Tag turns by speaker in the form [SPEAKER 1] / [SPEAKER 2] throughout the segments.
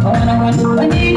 [SPEAKER 1] Oh,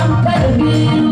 [SPEAKER 1] I'm better